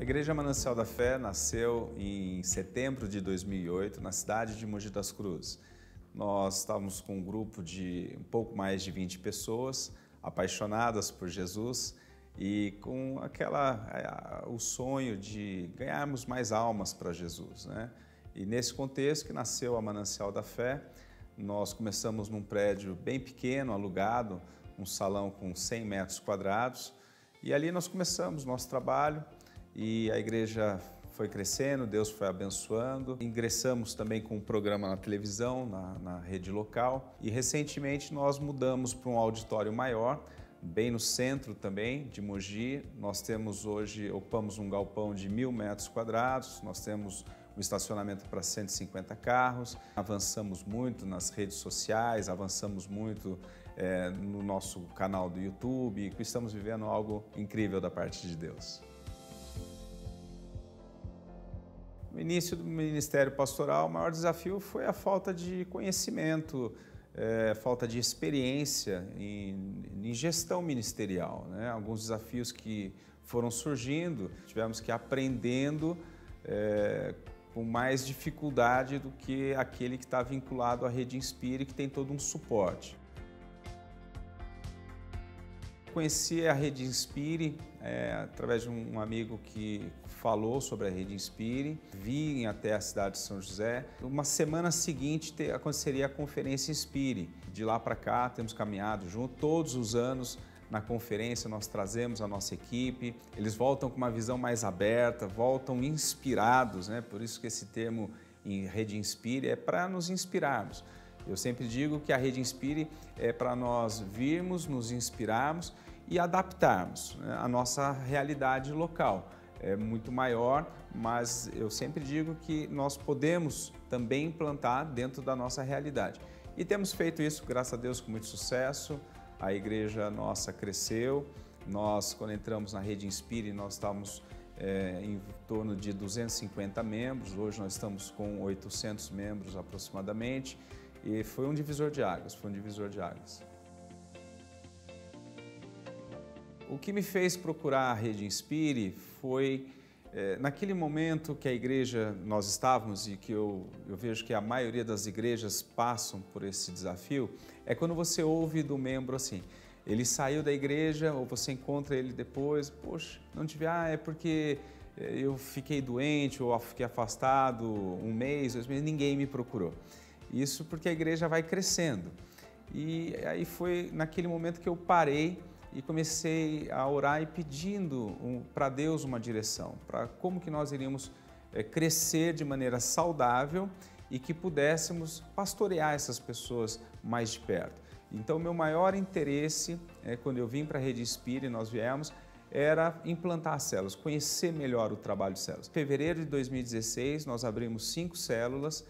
A Igreja Manancial da Fé nasceu em setembro de 2008 na cidade de Mogi das Cruzes. Nós estávamos com um grupo de um pouco mais de 20 pessoas apaixonadas por Jesus e com aquela o sonho de ganharmos mais almas para Jesus, né? E nesse contexto que nasceu a Manancial da Fé, nós começamos num prédio bem pequeno, alugado, um salão com 100 metros quadrados, e ali nós começamos nosso trabalho e a igreja foi crescendo, Deus foi abençoando. Ingressamos também com um programa na televisão, na, na rede local. E recentemente nós mudamos para um auditório maior, bem no centro também de Mogi. Nós temos hoje, ocupamos um galpão de mil metros quadrados, nós temos um estacionamento para 150 carros. Avançamos muito nas redes sociais, avançamos muito é, no nosso canal do YouTube. Estamos vivendo algo incrível da parte de Deus. No início do ministério pastoral, o maior desafio foi a falta de conhecimento, é, falta de experiência em, em gestão ministerial. Né? Alguns desafios que foram surgindo, tivemos que ir aprendendo é, com mais dificuldade do que aquele que está vinculado à rede Inspire, que tem todo um suporte. Conheci a Rede Inspire é, através de um amigo que falou sobre a Rede Inspire. Vim até a cidade de São José. Uma semana seguinte aconteceria a Conferência Inspire. De lá para cá temos caminhado junto todos os anos. Na conferência nós trazemos a nossa equipe, eles voltam com uma visão mais aberta, voltam inspirados, né? por isso que esse termo em Rede Inspire é para nos inspirarmos. Eu sempre digo que a Rede Inspire é para nós virmos, nos inspirarmos e adaptarmos né, a nossa realidade local. É muito maior, mas eu sempre digo que nós podemos também implantar dentro da nossa realidade. E temos feito isso, graças a Deus, com muito sucesso. A igreja nossa cresceu. Nós, quando entramos na Rede Inspire, nós estávamos é, em torno de 250 membros. Hoje nós estamos com 800 membros aproximadamente. E foi um divisor de águas, foi um divisor de águas. O que me fez procurar a Rede Inspire foi é, naquele momento que a igreja nós estávamos e que eu, eu vejo que a maioria das igrejas passam por esse desafio, é quando você ouve do membro assim, ele saiu da igreja ou você encontra ele depois, poxa, não tive, ah, é porque é, eu fiquei doente ou fiquei afastado um mês, dois meses, ninguém me procurou. Isso porque a igreja vai crescendo. E aí foi naquele momento que eu parei e comecei a orar e pedindo um, para Deus uma direção, para como que nós iríamos é, crescer de maneira saudável e que pudéssemos pastorear essas pessoas mais de perto. Então, meu maior interesse, é, quando eu vim para a Rede Espírita e nós viemos, era implantar células, conhecer melhor o trabalho de células. Em fevereiro de 2016, nós abrimos cinco células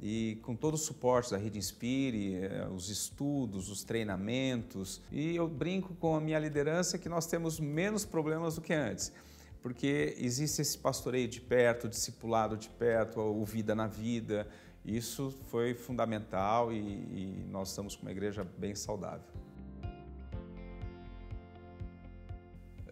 e com todo o suporte da Rede Inspire, eh, os estudos, os treinamentos. E eu brinco com a minha liderança que nós temos menos problemas do que antes, porque existe esse pastoreio de perto, discipulado de perto, o vida na vida. Isso foi fundamental e, e nós estamos com uma igreja bem saudável.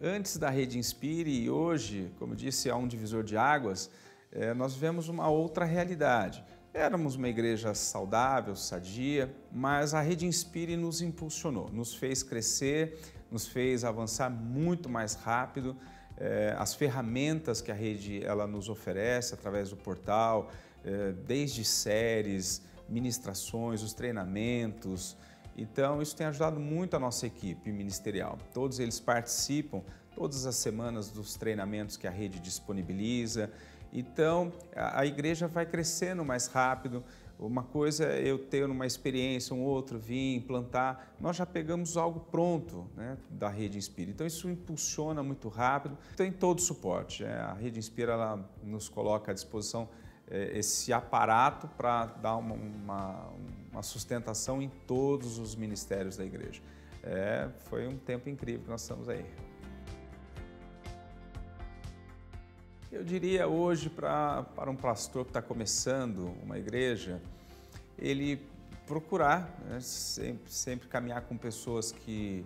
Antes da Rede Inspire e hoje, como disse, há um divisor de águas, eh, nós vivemos uma outra realidade. Éramos uma igreja saudável, sadia, mas a Rede Inspire nos impulsionou, nos fez crescer, nos fez avançar muito mais rápido. É, as ferramentas que a rede ela nos oferece através do portal, é, desde séries, ministrações, os treinamentos. Então, isso tem ajudado muito a nossa equipe ministerial. Todos eles participam todas as semanas dos treinamentos que a rede disponibiliza. Então, a igreja vai crescendo mais rápido. Uma coisa é eu ter uma experiência, um outro vir, implantar. Nós já pegamos algo pronto né, da Rede Inspira. Então, isso impulsiona muito rápido. Tem todo o suporte. É, a Rede Inspira ela nos coloca à disposição é, esse aparato para dar uma, uma, uma, sustentação em todos os ministérios da igreja. É, foi um tempo incrível que nós estamos aí. Eu diria hoje para, para um pastor que está começando uma igreja, ele procurar né, sempre, sempre caminhar com pessoas que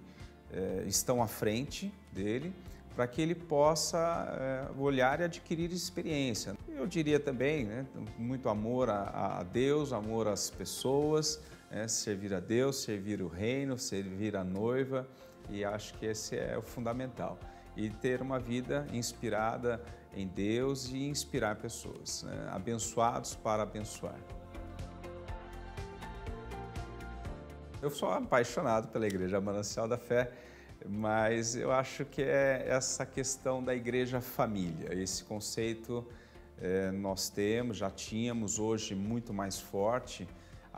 é, estão à frente dele, para que ele possa é, olhar e adquirir experiência. Eu diria também, né, muito amor a, a, Deus, amor às pessoas, né, servir a Deus, servir o reino, servir a noiva, e acho que esse é o fundamental. E ter uma vida inspirada em Deus e inspirar pessoas, né, abençoados para abençoar. Eu sou apaixonado pela Igreja Manancial da Fé, mas eu acho que é essa questão da igreja família. Esse conceito é, nós temos, já tínhamos, hoje muito mais forte.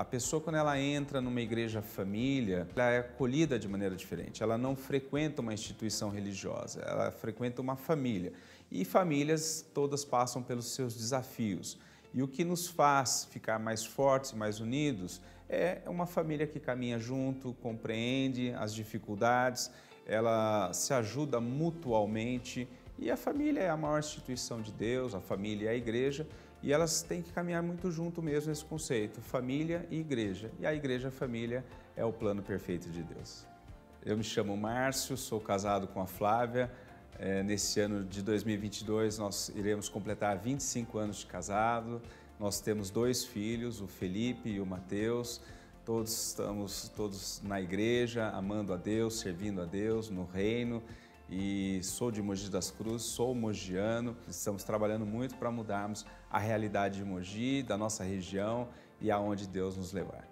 A pessoa, quando ela entra numa igreja família, ela é acolhida de maneira diferente. Ela não frequenta uma instituição religiosa, ela frequenta uma família. E famílias todas passam pelos seus desafios. E o que nos faz ficar mais fortes, mais unidos, é uma família que caminha junto, compreende as dificuldades, ela se ajuda mutualmente e a família é a maior instituição de Deus, a família é a igreja e elas têm que caminhar muito junto mesmo nesse conceito, família e igreja. E a igreja a família é o plano perfeito de Deus. Eu me chamo Márcio, sou casado com a Flávia, é, nesse ano de 2022 nós iremos completar 25 anos de casado. Nós temos dois filhos, o Felipe e o Mateus. Todos estamos todos na igreja, amando a Deus, servindo a Deus no reino. E sou de Mogi das Cruzes, sou mogiano. Estamos trabalhando muito para mudarmos a realidade de Mogi, da nossa região e aonde Deus nos levar.